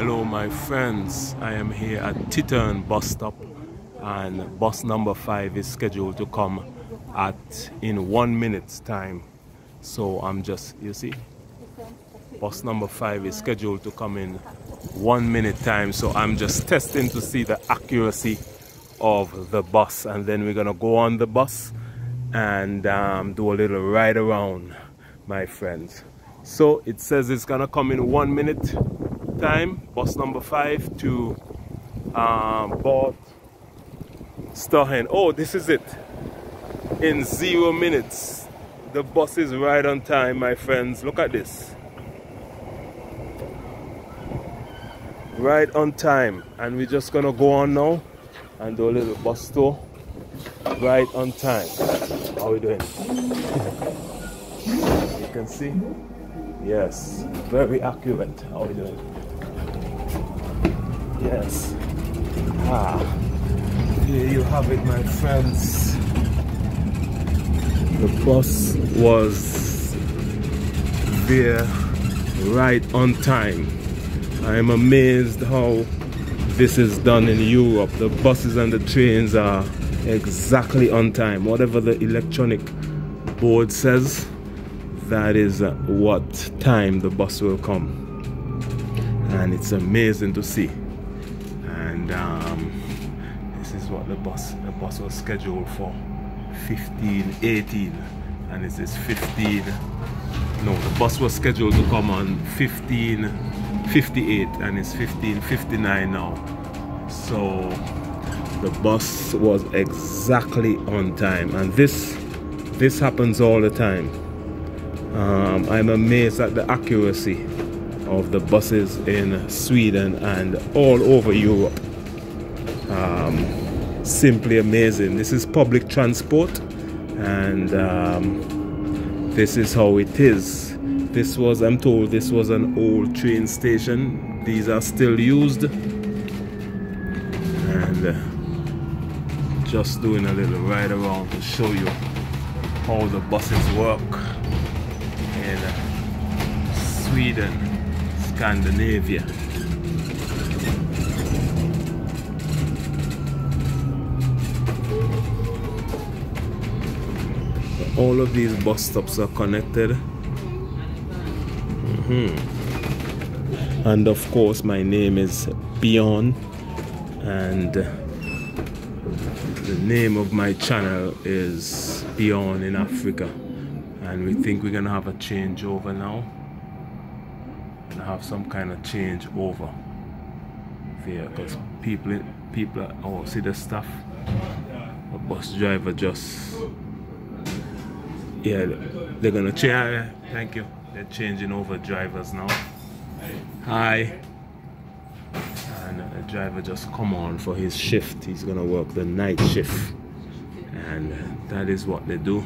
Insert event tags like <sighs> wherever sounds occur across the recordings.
Hello my friends, I am here at Titern bus stop and bus number 5 is scheduled to come at in one minute's time. So I'm just, you see, bus number 5 is scheduled to come in one minute time. So I'm just testing to see the accuracy of the bus and then we're gonna go on the bus and um, do a little ride around my friends. So it says it's gonna come in one minute time, bus number five to um, Bort Stohen. Oh, this is it. In zero minutes, the bus is right on time, my friends. Look at this. Right on time. And we're just gonna go on now and do a little bus tour. Right on time. How we doing? <laughs> you can see. Yes, very accurate. How we doing? Yes. Ah, here you have it, my friends. The bus was there right on time. I am amazed how this is done in Europe. The buses and the trains are exactly on time. Whatever the electronic board says, that is what time the bus will come. And it's amazing to see and um, this is what the bus the bus was scheduled for. 15 18 and this is 15 no the bus was scheduled to come on 15 58 and it's 15 59 now. So the bus was exactly on time. And this this happens all the time. Um, I'm amazed at the accuracy of the buses in Sweden and all over Europe. Um, simply amazing. This is public transport and um, this is how it is. This was, I'm told, this was an old train station. These are still used. And uh, just doing a little ride around to show you how the buses work in Sweden. Scandinavia. All of these bus stops are connected. Mm -hmm. And of course, my name is Bjorn, and the name of my channel is Bjorn in Africa. And we think we're gonna have a changeover now and have some kind of change over there because people people oh see the stuff a bus driver just yeah they're gonna change thank you. They're changing over drivers now. Hi. And a driver just come on for his shift. He's gonna work the night shift. And that is what they do.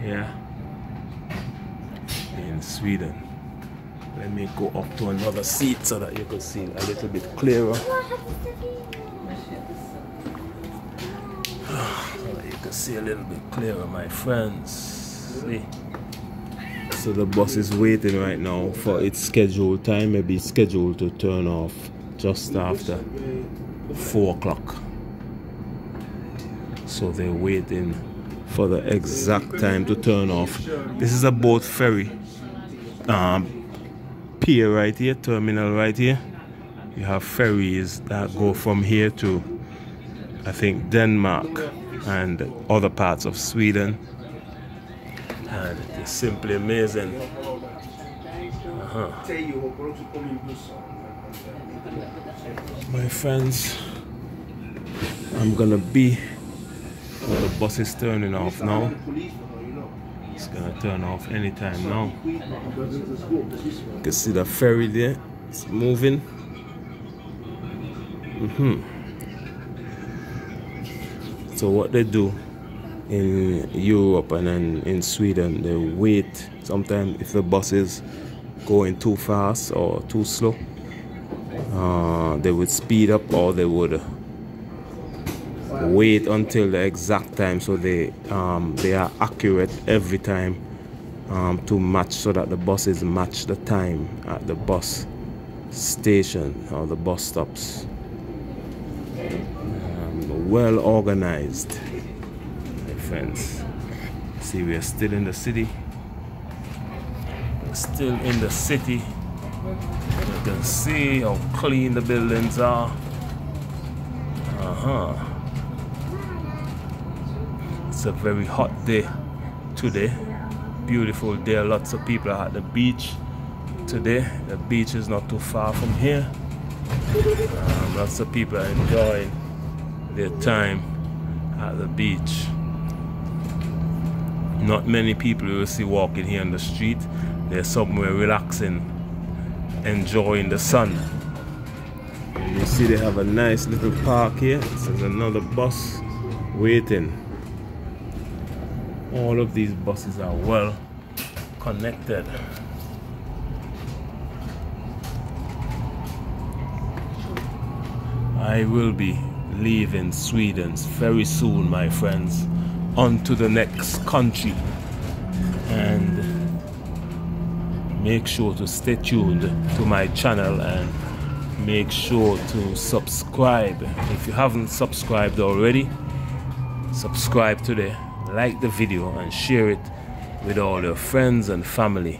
Here in Sweden. Let me go up to another seat so that you can see a little bit clearer. <sighs> can see a little bit clearer, my friends. See? So the bus is waiting right now for its scheduled time. Maybe scheduled to turn off just after 4 o'clock. So they're waiting for the exact time to turn off. This is a boat ferry. Um, pier right here, terminal right here. You have ferries that go from here to, I think, Denmark and other parts of Sweden. And it's simply amazing. Uh -huh. My friends, I'm gonna be where the bus is turning off now. It's gonna turn off anytime now. You can see the ferry there. It's moving. Mm -hmm. So what they do in Europe and then in Sweden, they wait. Sometimes if the bus is going too fast or too slow, uh, they would speed up or they would wait until the exact time so they um, they are accurate every time um, to match so that the buses match the time at the bus station or the bus stops. Well organized, my friends. See, we are still in the city. Still in the city. You can see how clean the buildings are. Uh huh. It's a very hot day today. Beautiful day. Lots of people are at the beach today. The beach is not too far from here. Um, lots of people are enjoying their time at the beach. Not many people you will see walking here on the street. They're somewhere relaxing, enjoying the sun. You see they have a nice little park here. There's another bus waiting. All of these buses are well connected. I will be leaving Sweden very soon, my friends, on to the next country. And make sure to stay tuned to my channel and make sure to subscribe. If you haven't subscribed already, subscribe today, like the video, and share it with all your friends and family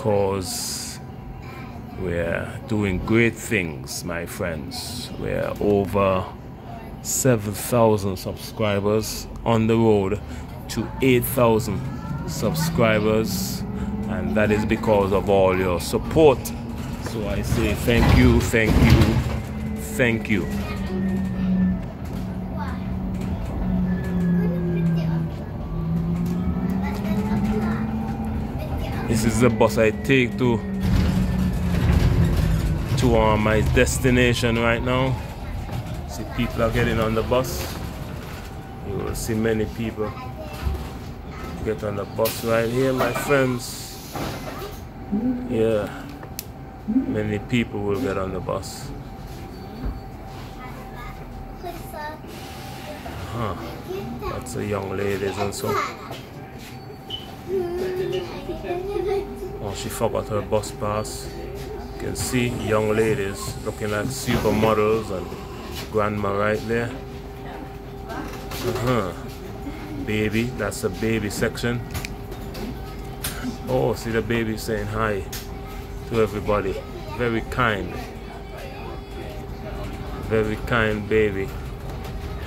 because we're doing great things, my friends. We're over 7,000 subscribers on the road to 8,000 subscribers, and that is because of all your support. So I say thank you, thank you, thank you. This is the bus I take to to uh, my destination right now. See people are getting on the bus. You will see many people get on the bus right here, my friends. Yeah, many people will get on the bus. Huh. Lots of young ladies and so. Oh, she forgot her bus pass. You can see young ladies looking like supermodels and grandma right there. Uh-huh. Baby, that's the baby section. Oh, see the baby saying hi to everybody. Very kind. Very kind baby. <laughs>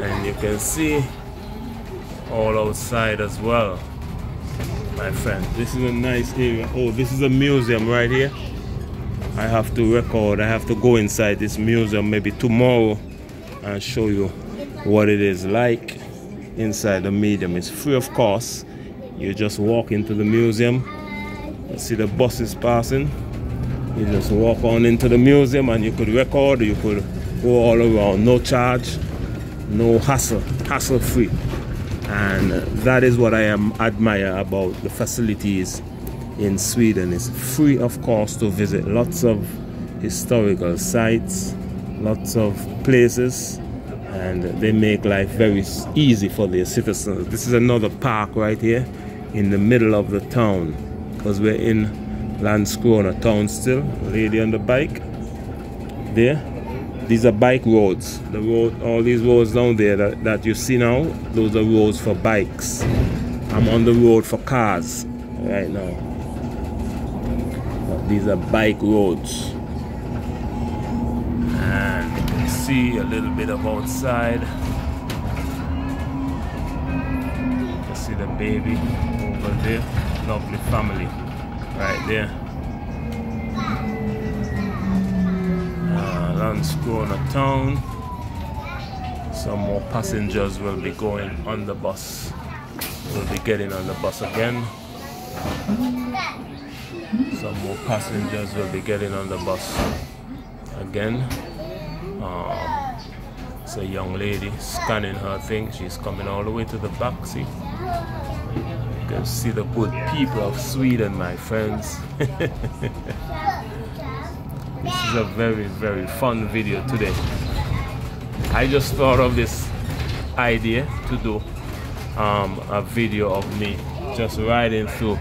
and you can see all outside as well my friend. This is a nice area. Oh, this is a museum right here. I have to record. I have to go inside this museum maybe tomorrow and show you what it is like inside the museum. It's free of course. You just walk into the museum. You see the buses passing. You just walk on into the museum and you could record. You could go all around. No charge. No hassle. Hassle free and that is what I am admire about the facilities in Sweden. It's free of course to visit lots of historical sites lots of places and they make life very easy for their citizens. This is another park right here in the middle of the town because we're in Landskrona town still lady on the bike there these are bike roads. The road all these roads down there that, that you see now those are roads for bikes. I'm on the road for cars right now. But these are bike roads. And you can see a little bit of outside. You see the baby over there? Lovely family right there Landskrona town. Some more passengers will be going on the bus. We'll be getting on the bus again. Some more passengers will be getting on the bus again. Um, it's a young lady scanning her thing. She's coming all the way to the back seat. You can see the good people of Sweden, my friends. <laughs> A very, very fun video today. I just thought of this idea to do um, a video of me just riding through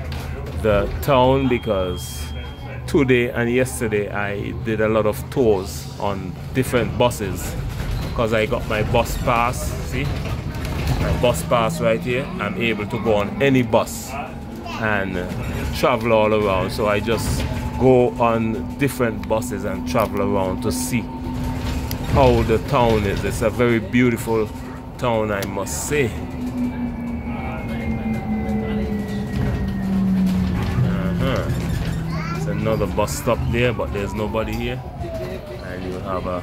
the town because today and yesterday I did a lot of tours on different buses because I got my bus pass see? My bus pass right here. I'm able to go on any bus and travel all around. So I just go on different buses and travel around to see how the town is. It's a very beautiful town I must say. Uh-huh. There's another bus stop there but there's nobody here. And you have a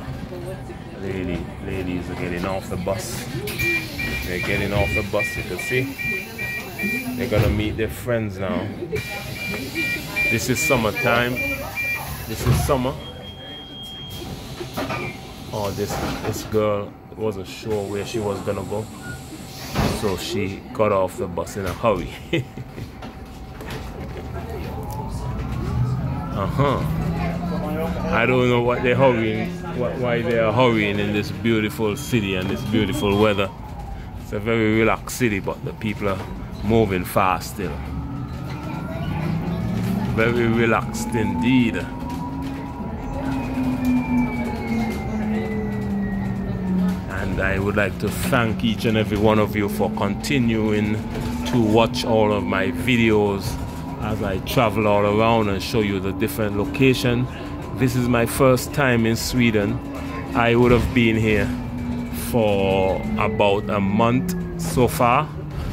lady ladies are getting off the bus. They're getting off the bus you can see they're gonna meet their friends now. This is summertime. This is summer. Oh this this girl wasn't sure where she was gonna go. So she got off the bus in a hurry. <laughs> Uh-huh. I don't know what they're hurrying, what, why they are hurrying in this beautiful city and this beautiful weather. It's a very relaxed city, but the people are moving fast still. Very relaxed indeed. And I would like to thank each and every one of you for continuing to watch all of my videos as I travel all around and show you the different location. This is my first time in Sweden. I would have been here for about a month so far.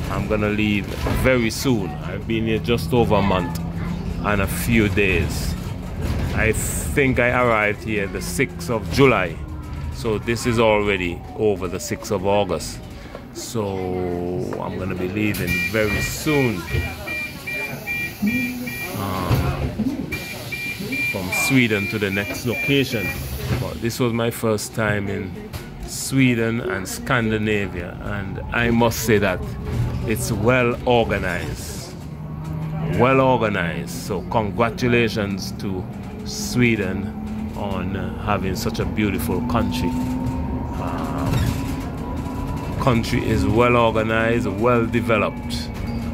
I'm gonna leave very soon. I've been here just over a month and a few days. I think I arrived here the 6th of July. So this is already over the 6th of August. So I'm gonna be leaving very soon. Uh, from Sweden to the next location. But this was my first time in Sweden and Scandinavia, and I must say that it's well organized. Well organized. So, congratulations to Sweden on uh, having such a beautiful country. Um, country is well organized, well developed.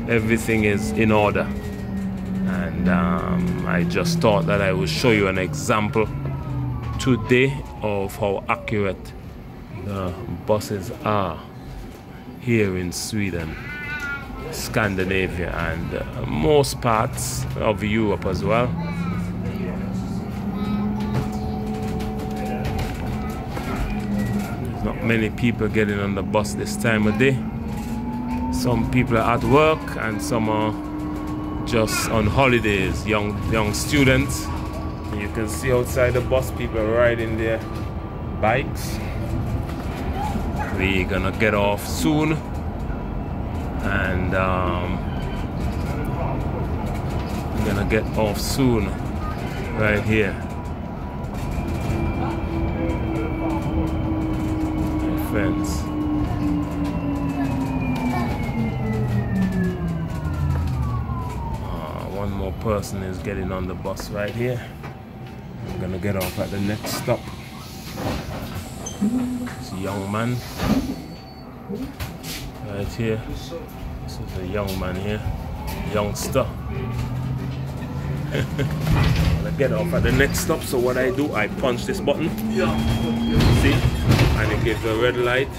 Everything is in order and um, I just thought that I would show you an example today of how accurate the buses are here in Sweden, Scandinavia and uh, most parts of Europe as well. There's not many people getting on the bus this time of day. Some people are at work and some are just on holidays, young young students. You can see outside the bus people riding their bikes. We're gonna get off soon, and um, we're gonna get off soon, right here. Friends. Uh, one more person is getting on the bus right here. I'm gonna get off at the next stop. It's a young man right here. This is a young man here, youngster. <laughs> I get off at the next stop. So what I do, I punch this button. See, and it gives a red light,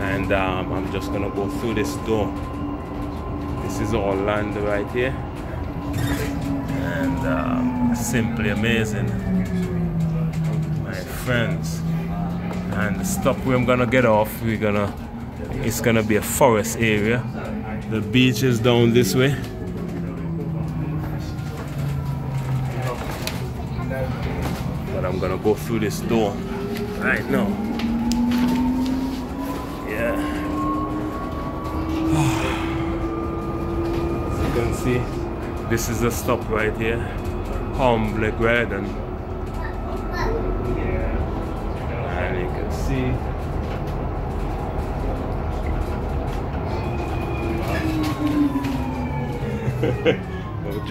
and um, I'm just gonna go through this door. This is all land right here and um, simply amazing my friends and the stop where I'm gonna get off we're gonna it's gonna be a forest area the beach is down this way but I'm gonna go through this door right now yeah as <sighs> you can see this is the stop right here. Humble Garden.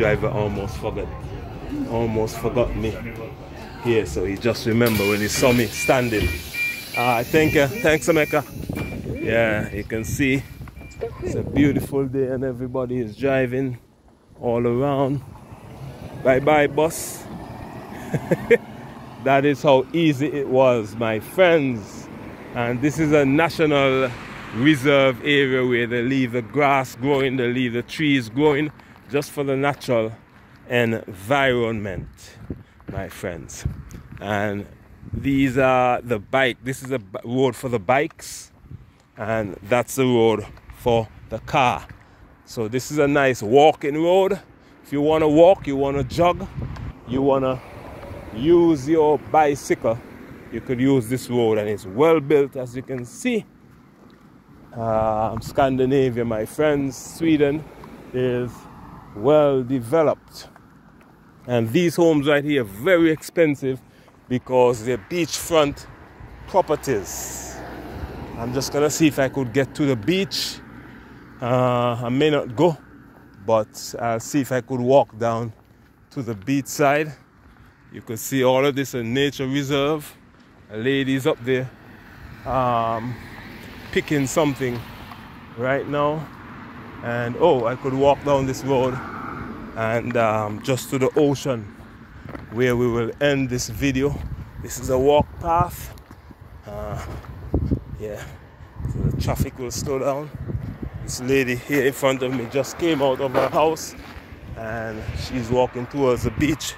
Driver almost forgot almost forgot me here so he just remember when he saw me standing uh, thank you thanks America yeah you can see it's a beautiful day and everybody is driving all around. Bye bye, bus. that is how easy it was, my friends. And this is a national reserve area where they leave the grass growing, they leave the trees growing just for the natural environment, my friends. And these are the bike, this is a road for the bikes, and that's the road for the car. So this is a nice walking road. If you want to walk, you want to jog, you want to use your bicycle, you could use this road and it's well built as you can see. Uh, Scandinavia, my friends, Sweden is well developed. And these homes right here very expensive because they're beachfront properties. I'm just gonna see if I could get to the beach uh, I may not go, but I'll see if I could walk down to the beach side. You can see all of this a nature reserve. A lady's up there um, picking something right now. And oh, I could walk down this road and um, just to the ocean where we will end this video. This is a walk path. Uh, yeah, so the traffic will slow down. This lady here in front of me just came out of her house and she's walking towards the beach.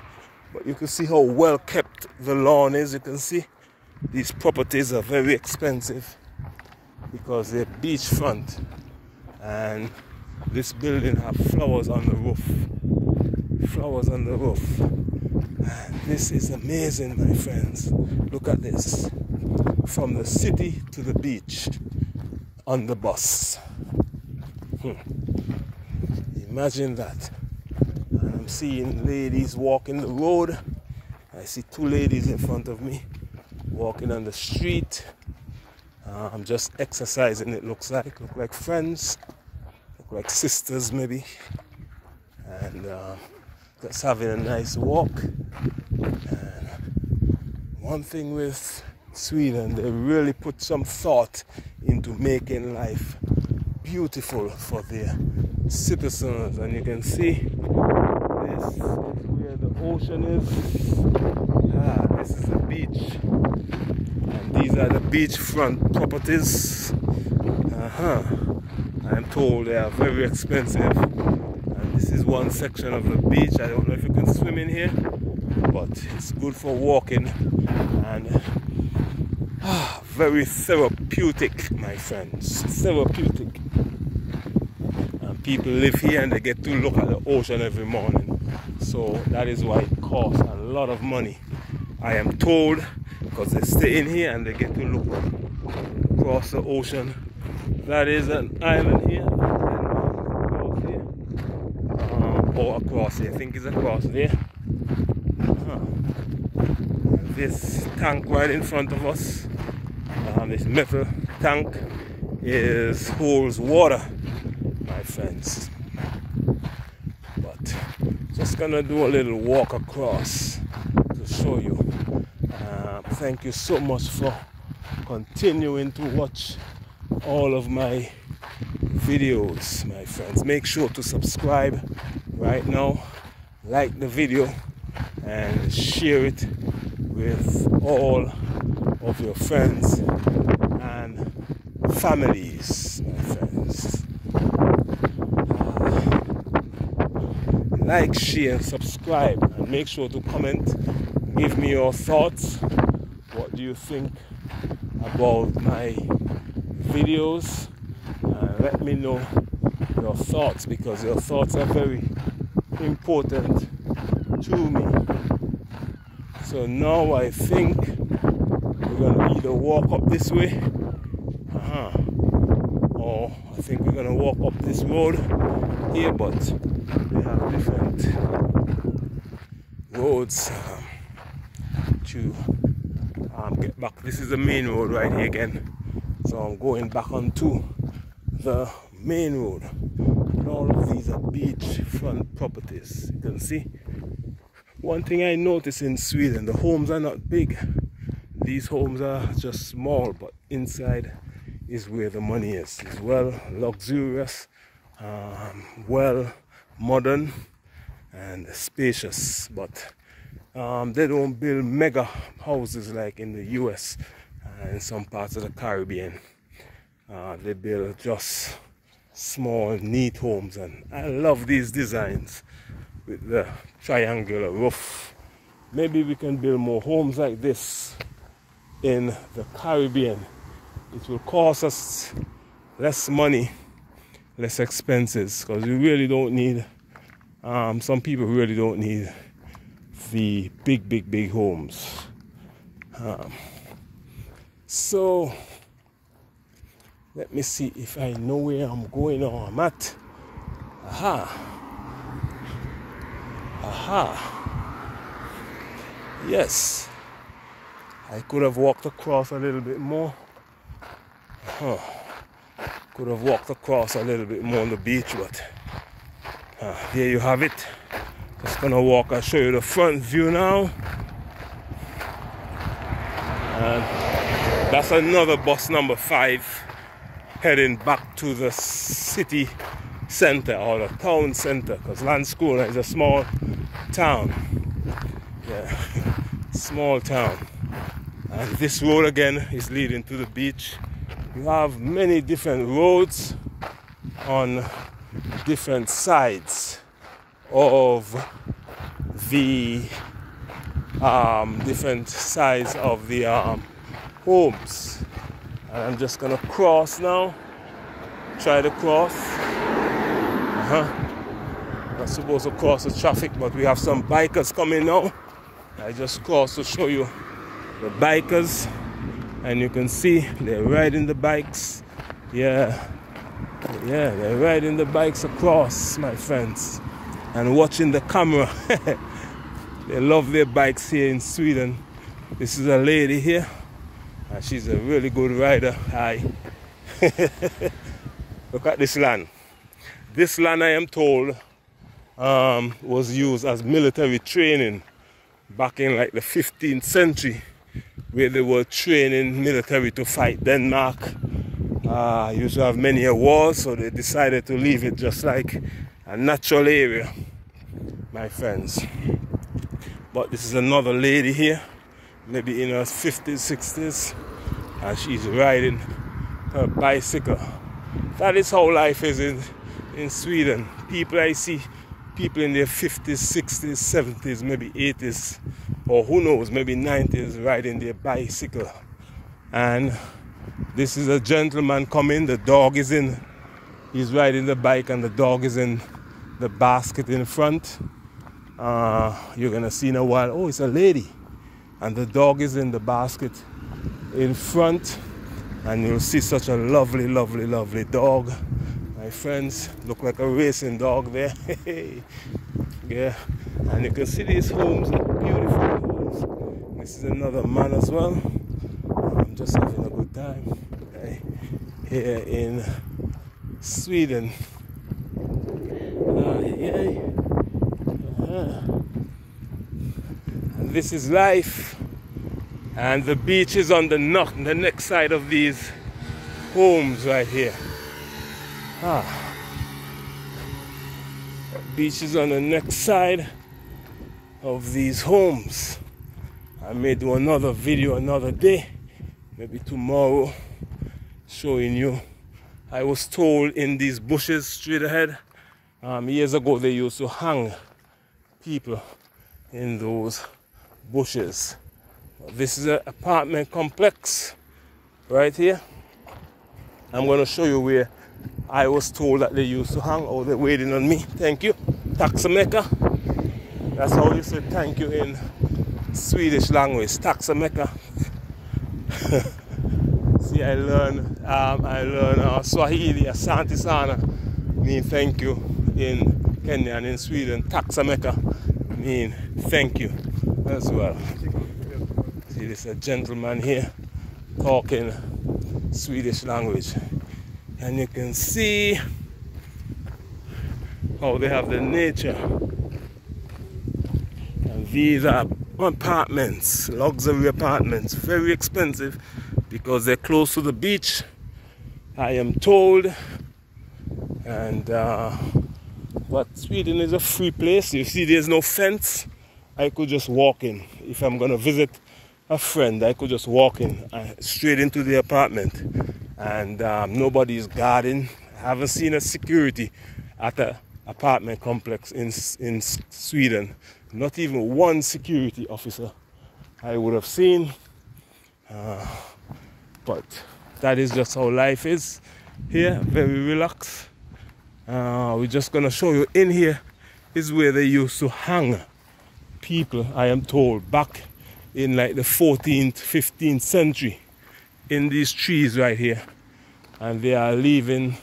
But you can see how well kept the lawn is. You can see these properties are very expensive because they're beachfront and this building have flowers on the roof. Flowers on the roof. This is amazing, my friends. Look at this. From the city to the beach on the bus. Hmm. Imagine that. And I'm seeing ladies walking the road. I see two ladies in front of me walking on the street. Uh, I'm just exercising, it looks like. Look like friends, like sisters, maybe. And uh, just having a nice walk. And one thing with Sweden, they really put some thought into making life beautiful for their citizens. And you can see this is where the ocean is. Ah, this is the beach. And these are the beachfront properties. Uh-huh I'm told they are very expensive and this is one section of the beach I don't know if you can swim in here but it's good for walking and ah, very therapeutic my friends therapeutic And people live here and they get to look at the ocean every morning. So that is why it costs a lot of money. I am told because they stay in here and they get to look across the ocean. That is an island here. Here. Um, or across here. I think it's across there. Huh. This tank right in front of us, um, this metal tank, is holds water fence. But just gonna do a little walk across to show you. Uh, thank you so much for continuing to watch all of my videos, my friends. Make sure to subscribe right now, like the video, and share it with all of your friends and families, my friends. like, share, subscribe, and make sure to comment. Give me your thoughts. What do you think about my videos? Uh, let me know your thoughts because your thoughts are very important to me. So now I think we're gonna either walk up this way, uh-huh, or I think we're gonna walk up this road here, but they have different roads um, to um, get back. This is the main road right here again. So I'm going back onto the main road. And all of these are beachfront properties. You can see. One thing I notice in Sweden, the homes are not big. These homes are just small, but inside is where the money is. It's well luxurious, um, well modern and spacious but um, they don't build mega houses like in the US in some parts of the Caribbean. Uh, they build just small neat homes and I love these designs with the triangular roof. Maybe we can build more homes like this in the Caribbean. It will cost us less money less expenses because we really don't need um, some people really don't need the big big big homes. Um, so let me see if I know where I'm going or I'm at aha. Aha. Yes. I could have walked across a little bit more. Huh. Could have walked across a little bit more on the beach but uh, there you have it. Just gonna walk I'll show you the front view now. And that's another bus number five heading back to the city center or the town center because Landskrona is a small town. Yeah <laughs> small town. And this road again is leading to the beach. You have many different roads on different sides of the um, different sides of the um, homes. And I'm just gonna cross now. Try to cross. Uh-huh. Not supposed to cross the traffic, but we have some bikers coming now. I just crossed to show you the bikers and you can see they're riding the bikes yeah yeah they're riding the bikes across my friends and watching the camera <laughs> they love their bikes here in Sweden this is a lady here and she's a really good rider hi <laughs> look at this land this land I am told um, was used as military training back in like the 15th century where they were training military to fight Denmark. Uh, used to have many wars, so they decided to leave it just like a natural area, my friends. But this is another lady here, maybe in her 50s, 60s, and she's riding her bicycle. That is how life is in, in Sweden. People I see, people in their 50s, 60s, 70s, maybe 80s, or who knows, maybe 90s riding their bicycle. And this is a gentleman coming, the dog is in, he's riding the bike, and the dog is in the basket in front. Uh, you're gonna see in a while, oh, it's a lady, and the dog is in the basket in front, and you'll see such a lovely, lovely, lovely dog. My friends look like a racing dog there. <laughs> yeah, and you can see these homes are beautiful homes. This is another man as well. I'm just having a good time here in Sweden. Uh, yeah. Uh-huh. And this is life. And the beach is on the, the next side of these homes right here. Ah. Beach is on the next side of these homes. I may do another video another day, maybe tomorrow, showing you. I was told in these bushes straight ahead, um, years ago they used to hang people in those bushes. This is an apartment complex right here. I'm going to show you where I was told that they used to hang. Oh, they're waiting on me. Thank you. Taxameka. That's how you say thank you in Swedish language. Taxameka. <laughs> See, I learned um, I uh, Swahili, Asante Sana mean thank you in Kenya and in Sweden. Taxameka mean thank you as well. See, there's a gentleman here talking Swedish language and you can see how they have the nature and these are apartments luxury apartments very expensive because they're close to the beach I am told and uh, But Sweden is a free place. You see, there's no fence. I could just walk in. If I'm going to visit a friend, I could just walk in uh, straight into the apartment. And um, nobody's guarding. I haven't seen a security at an apartment complex in, in Sweden. Not even one security officer I would have seen. Uh, but that is just how life is here. Very relaxed. Uh, we're just gonna show you in here is where they used to hang people, I am told, back in like the 14th, 15th century in these trees right here. And they are leaving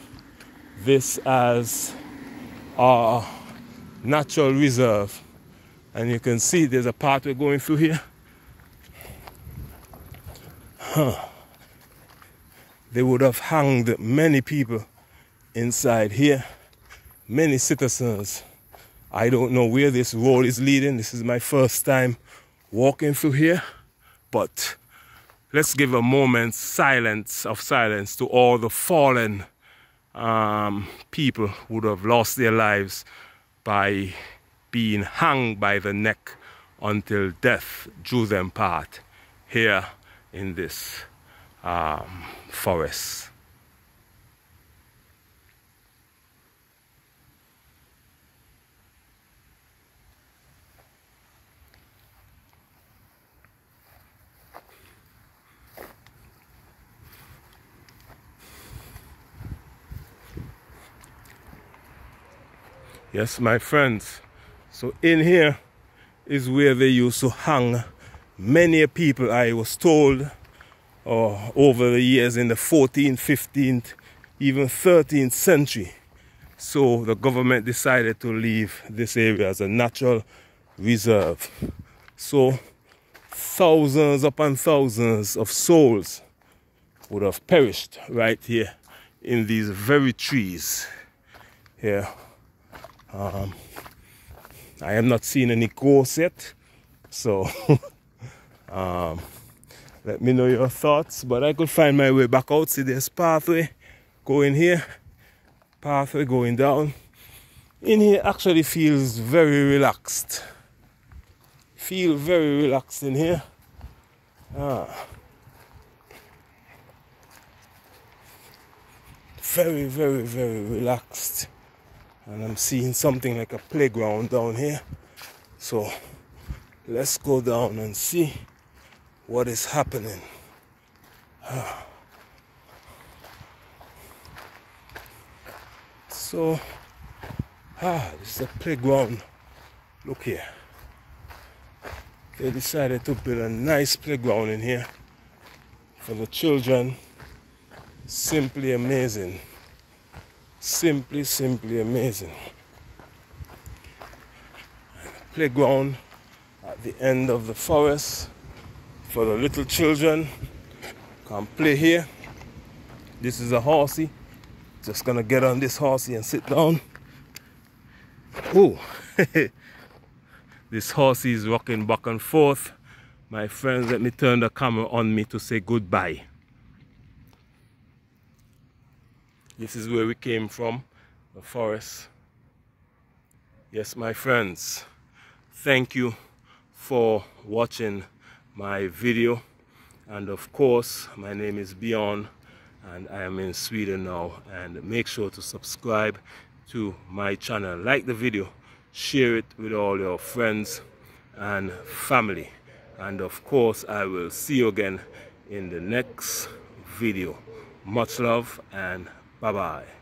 this as a natural reserve. And you can see there's a pathway going through here. Huh. They would have hanged many people inside here. Many citizens. I don't know where this road is leading. This is my first time walking through here. But let's give a moment's silence of silence to all the fallen um, people who would have lost their lives by being hung by the neck until death drew them part here in this um, forest. Yes, my friends. So in here is where they used to hang many people, I was told, uh, over the years in the 14th, 15th, even 13th century. So the government decided to leave this area as a natural reserve. So thousands upon thousands of souls would have perished right here in these very trees here um, I have not seen any ghosts yet, so <laughs> um, let me know your thoughts. But I could find my way back out. See this pathway going here, pathway going down. In here actually feels very relaxed. Feel very relaxed in here. Ah. Very, very, very relaxed and I'm seeing something like a playground down here. So let's go down and see what is happening. So ah this is a playground. Look here. They decided to build a nice playground in here for the children. Simply amazing simply, simply amazing. Playground at the end of the forest for the little children. Come play here. This is a horsey. Just gonna get on this horsey and sit down. Oh, <laughs> this horsey is rocking back and forth. My friends, let me turn the camera on me to say goodbye. This is where we came from, the forest. Yes, my friends, thank you for watching my video. And of course, my name is Bjorn and I am in Sweden now. And make sure to subscribe to my channel. Like the video, share it with all your friends and family. And of course, I will see you again in the next video. Much love and Bye bye.